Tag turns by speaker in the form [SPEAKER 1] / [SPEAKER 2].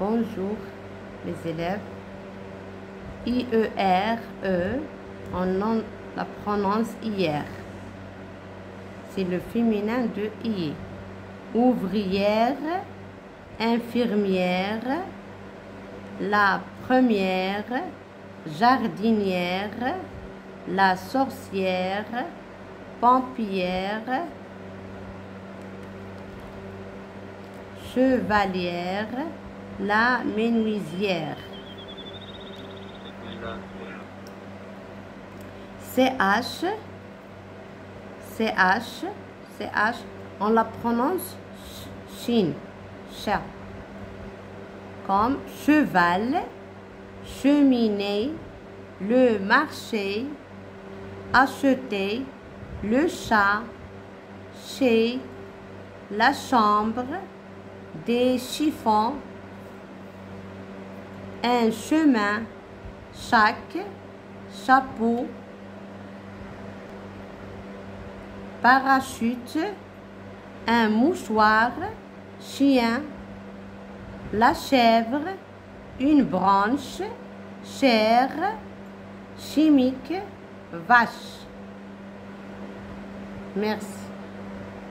[SPEAKER 1] Bonjour les élèves. I-E-R-E, on la prononce hier. C'est le féminin de I. Ouvrière, infirmière, la première, jardinière, la sorcière, pompière, chevalière, la menuisière. CH, CH, CH, on la prononce chine, chat. Comme cheval, cheminée, le marché, acheter, le chat, chez, la chambre, des chiffons, un chemin, chaque, chapeau, parachute, un mouchoir, chien, la chèvre, une branche, chair, chimique, vache. Merci.